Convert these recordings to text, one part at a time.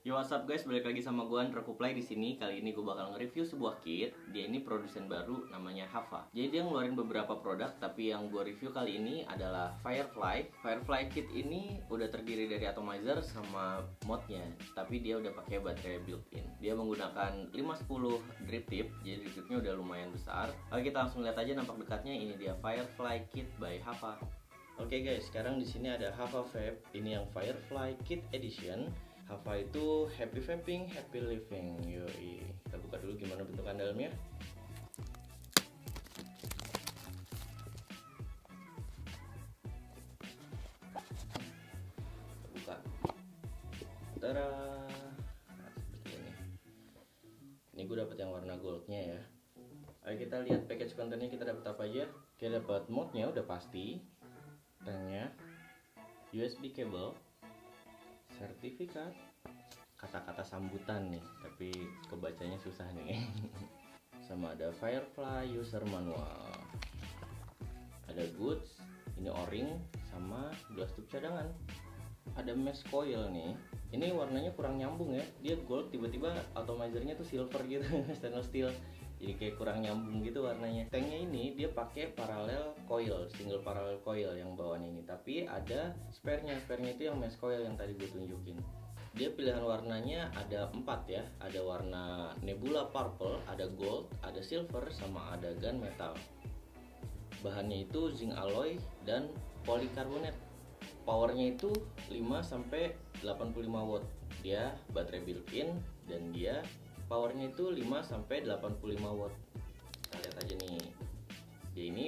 Yo what's up guys, balik lagi sama gue Andra Kuplay di sini. Kali ini gue bakal nge-review sebuah kit. Dia ini produsen baru namanya Hava. Jadi dia ngeluarin beberapa produk, tapi yang gue review kali ini adalah Firefly. Firefly kit ini udah terdiri dari atomizer sama modnya, tapi dia udah pakai baterai built-in. Dia menggunakan 510 drip tip, jadi drip udah lumayan besar. Oke kita langsung lihat aja nampak dekatnya. Ini dia Firefly kit by Hava. Oke guys, sekarang di sini ada Hava Vape. Ini yang Firefly Kit Edition. Hava itu happy vaping, happy living. Yoi. Kita buka dulu gimana bentukan dalamnya. Kita buka. Tara. Nah, seperti ini. Ini gue dapat yang warna goldnya ya. Ayo kita lihat package kontennya kita dapat apa aja. Kita dapat modnya udah pasti. Tanknya, USB cable, sertifikat, kata-kata sambutan nih, tapi kebacanya susah nih. Sama ada Firefly user manual. Ada goods, ini o-ring sama gelas tube cadangan. Ada mesh coil nih. Ini warnanya kurang nyambung ya. Dia gold tiba-tiba atomizernya tuh silver gitu, stainless steel. Jadi kayak kurang nyambung gitu warnanya. Tanknya ini dia pakai paralel coil single parallel coil yang bawahnya ini. Tapi ada spare-nya. Spare-nya itu yang mesh coil yang tadi gue tunjukin. Dia pilihan warnanya ada empat ya. Ada warna nebula purple ada gold ada silver sama ada gunmetal bahannya itu zinc alloy dan polikarbonat. Powernya itu 5 sampai 85 watt dia baterai built-in dan dia powernya itu 5 sampai 85 watt. Kita lihat aja nih. Dia ini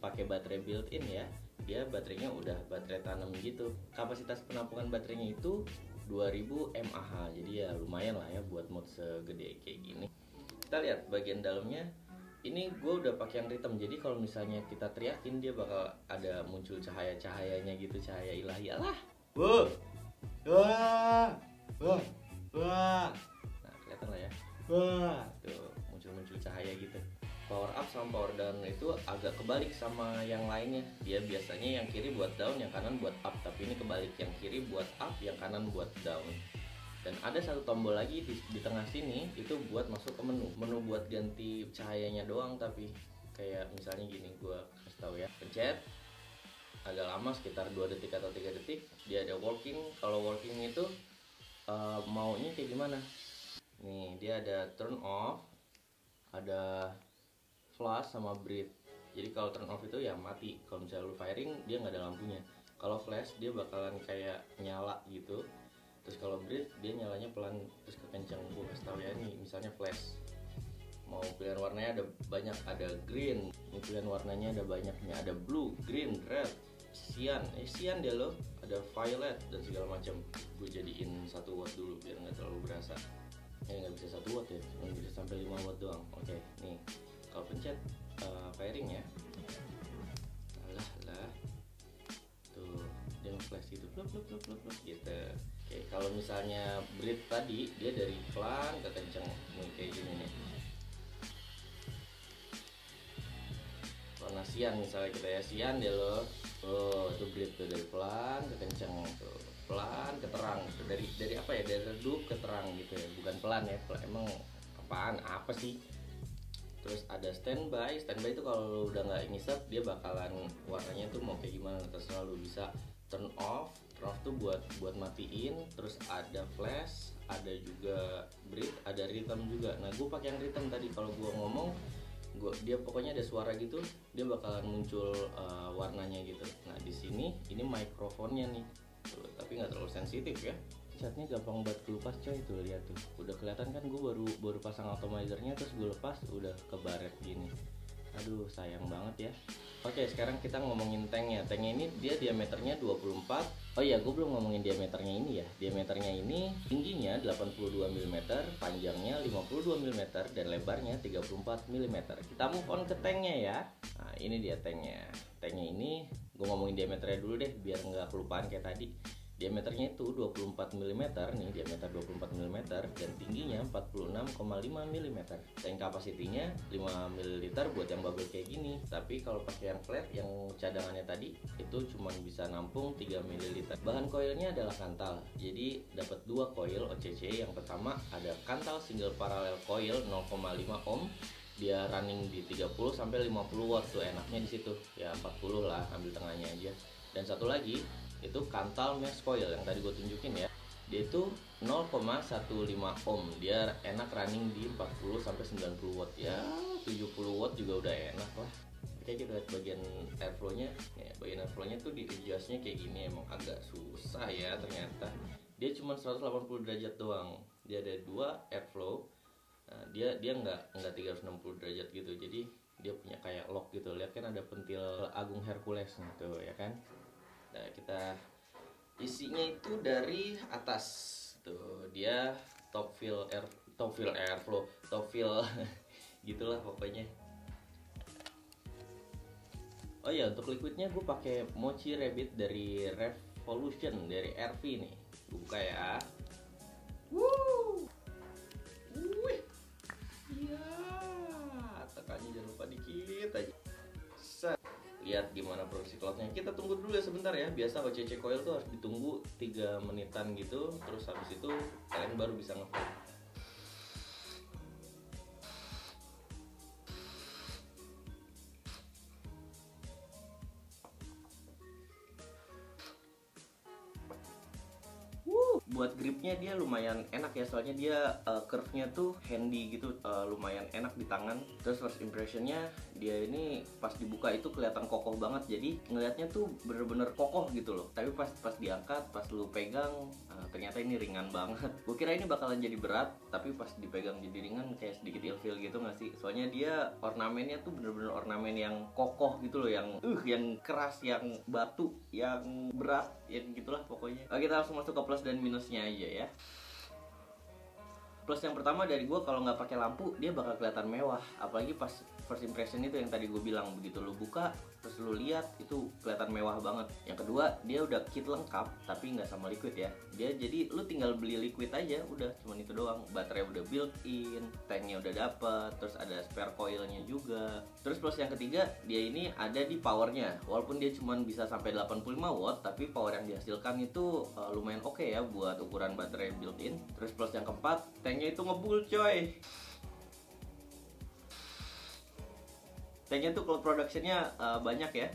pakai baterai built-in ya. Dia baterainya udah baterai tanam gitu. Kapasitas penampungan baterainya itu 2000 mAh. Jadi ya lumayan lah ya buat mod segede kayak gini. Kita lihat bagian dalamnya. Ini gue udah pakai yang hitam. Jadi kalau misalnya kita teriakin dia bakal ada muncul cahaya-cahayanya gitu, cahaya ilahi Allah. Wow. Wah. Wah. Wah kelihatan lah ya. Wah tuh muncul-muncul cahaya gitu. Power up sama power down itu agak kebalik sama yang lainnya. Dia biasanya yang kiri buat down yang kanan buat up. Tapi ini kebalik. Yang kiri buat up yang kanan buat down. Dan ada satu tombol lagi di, di tengah sini itu buat masuk ke menu. Menu buat ganti cahayanya doang tapi kayak misalnya gini gue kasih tahu ya. Pencet agak lama sekitar 2 detik atau 3 detik dia ada working kalau working itu uh, maunya kayak gimana? Nih dia ada turn off ada flash sama breathe. Jadi kalau turn off itu ya mati. Kalau misalnya lu firing dia nggak ada lampunya. Kalau flash dia bakalan kayak nyala gitu. Terus kalau breathe dia nyalanya pelan terus kekencang. Gue kasih tau ya nih misalnya flash. Mau pilihan warnanya ada banyak. Ada green. Ini pilihan warnanya ada banyaknya. Ada blue green red cyan eh cyan dia loh ada violet dan segala macam. Gue jadiin satu watt dulu biar nggak terlalu berasa. Eh nggak bisa satu watt ya. Cuma bisa sampai 5 watt doang. Oke nih. Kalau pencet uh, firing ya. Alah lah. Tuh dia flash gitu. Pluk pluk pluk pluk pluk gitu. Oke kalau misalnya breathe tadi dia dari pelan ke kenceng. Nih kayak gini nih. Warna sian misalnya kita ya. Sian dia loh oh itu breathe tuh dari pelan ke kenceng tuh pelan ke terang dari dari apa ya? Dari redup ke terang gitu ya. Bukan pelan ya pelan. emang apaan? Apa sih? Terus ada standby. Standby itu kalau udah nggak ngisep dia bakalan warnanya tuh mau kayak gimana. Terserah lu bisa turn off. Turn off tuh buat buat matiin. Terus ada flash ada juga breathe ada rhythm juga. Nah gue pakai yang rhythm tadi. Kalau gue ngomong gua dia pokoknya ada suara gitu dia bakalan muncul uh, warnanya gitu. Nah di sini ini mikrofonnya nih. Tuh, tapi nggak terlalu sensitif ya. Catnya gampang banget kelupas coy tuh lihat tuh. Udah kelihatan kan gue baru baru pasang atomizernya terus gue lepas udah kebaret gini. Aduh sayang banget ya oke sekarang kita ngomongin tanknya tanknya ini dia diameternya 24 oh iya gue belum ngomongin diameternya ini ya. Diameternya ini tingginya 82 mm panjangnya 52 mm dan lebarnya 34 mm kita move on ke tanknya ya. Nah ini dia tanknya. Tanknya ini gue ngomongin diameternya dulu deh biar nggak kelupaan kayak tadi diameternya itu 24 mm nih diameter 24 mm dan tingginya 46,5 mm tank kapasitinya 5 ml buat yang bubble kayak gini. Tapi kalau pakai yang flat yang cadangannya tadi itu cuma bisa nampung 3 ml bahan koilnya adalah kantal. Jadi dapat dua koil OCC yang pertama ada kantal single parallel coil 0,5 ohm. Dia running di 30 sampai 50 watt tuh enaknya di situ. Ya 40 lah ambil tengahnya aja. Dan satu lagi itu kantal mesh coil yang tadi gue tunjukin ya. Dia itu 0,15 ohm. Dia enak running di 40 sampai 90 watt ya. 70 watt juga udah enak lah. Kita lihat bagian airflow nya ya, bagian airflow nya tuh di adjustnya kayak gini emang agak susah ya ternyata. Dia cuma 180 derajat doang. Dia ada dua airflow. Nah, dia dia nggak nggak 360 derajat gitu. Jadi dia punya kayak lock gitu. Lihat kan ada pentil Agung Hercules gitu ya kan nah kita isinya itu dari atas. Tuh dia top fill air top fill airflow top fill gitulah pokoknya. Oh ya untuk liquidnya gue pakai mochi rabbit dari revolution dari RV nih. Buka ya. Woo! Lihat gimana produksi cloudnya kita tunggu dulu ya sebentar ya. Biasa OCC coil tuh harus ditunggu 3 menitan gitu. Terus habis itu kalian baru bisa ngeflow gripnya dia lumayan enak ya soalnya dia uh, curve-nya tuh handy gitu uh, lumayan enak di tangan. Terus first impressionnya dia ini pas dibuka itu kelihatan kokoh banget. Jadi ngelihatnya tuh bener-bener kokoh gitu loh. Tapi pas pas diangkat pas lu pegang ternyata ini ringan banget. Gue kira ini bakalan jadi berat tapi pas dipegang jadi ringan kayak sedikit ilfeel gitu gak sih? Soalnya dia ornamennya tuh bener-bener ornamen yang kokoh gitu loh yang uh yang keras yang batu yang berat yang gitulah pokoknya. Oke kita langsung masuk ke plus dan minus plusnya aja ya. Plus yang pertama dari gue kalau nggak pakai lampu dia bakal kelihatan mewah. Apalagi pas first impression itu yang tadi gue bilang begitu lu buka terus lu lihat itu kelihatan mewah banget. Yang kedua dia udah kit lengkap tapi nggak sama liquid ya. Dia jadi lu tinggal beli liquid aja udah cuman itu doang. Baterai udah built in tanknya udah dapet terus ada spare coilnya juga. Terus plus yang ketiga dia ini ada di powernya. Walaupun dia cuman bisa sampai 85 watt tapi power yang dihasilkan itu uh, lumayan oke okay ya buat ukuran baterai built in. Terus plus yang keempat tanknya itu ngebul coy Kayaknya tuh cloud productionnya uh, banyak ya.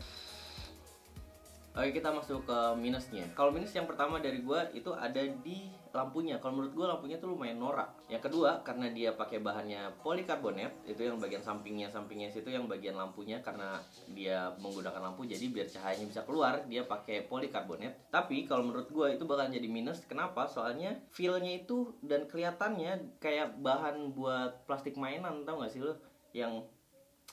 Oke kita masuk ke minusnya. Kalau minus yang pertama dari gue itu ada di lampunya. Kalau menurut gue lampunya tuh lumayan norak. Yang kedua karena dia pakai bahannya polikarbonat itu yang bagian sampingnya sampingnya situ yang bagian lampunya karena dia menggunakan lampu jadi biar cahayanya bisa keluar dia pakai polikarbonat. Tapi kalau menurut gue itu bakal jadi minus. Kenapa? Soalnya feelnya itu dan kelihatannya kayak bahan buat plastik mainan tau gak sih lo? Yang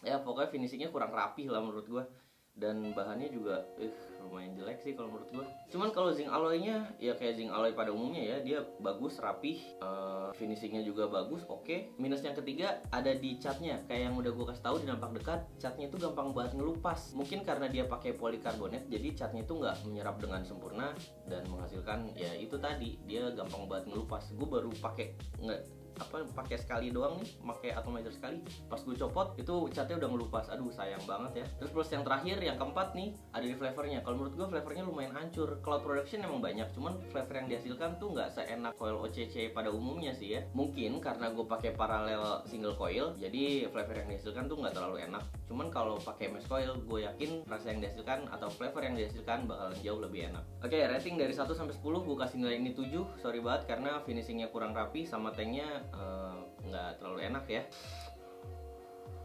ya pokoknya finishingnya kurang rapi lah menurut gue dan bahannya juga eh lumayan jelek sih kalau menurut gue cuman kalau zinc alloynya ya kayak zinc alloy pada umumnya ya dia bagus rapih. Uh, finishingnya juga bagus oke. Okay. minus yang ketiga ada di catnya. Kayak yang udah gue kasih tahu di nampak dekat catnya itu gampang banget ngelupas. Mungkin karena dia pakai polikarbonat jadi catnya itu nggak menyerap dengan sempurna dan menghasilkan ya itu tadi dia gampang banget ngelupas. Gue baru pakai nggak apa pakai sekali doang nih pakai atomizer sekali. Pas gue copot itu catnya udah ngelupas. Aduh sayang banget ya. Terus plus yang terakhir yang keempat nih ada di flavornya. Kalau menurut gue flavornya lumayan hancur. Cloud production emang banyak cuman flavor yang dihasilkan tuh nggak seenak coil OCC pada umumnya sih ya. Mungkin karena gue pakai paralel single coil jadi flavor yang dihasilkan tuh nggak terlalu enak. Cuman kalau pakai mesh coil gue yakin rasa yang dihasilkan atau flavor yang dihasilkan bakalan jauh lebih enak. Oke okay, rating dari 1 sampai 10 gue kasih nilai ini 7 sorry banget karena finishingnya kurang rapi sama tanknya Eh, nggak uh, terlalu enak ya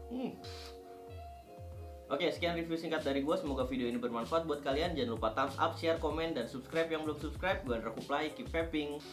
hmm. Oke, sekian review singkat dari gue. Semoga video ini bermanfaat buat kalian. Jangan lupa thumbs up, share, komen, dan subscribe yang belum subscribe. Gue Andra Kuplai, keep vaping.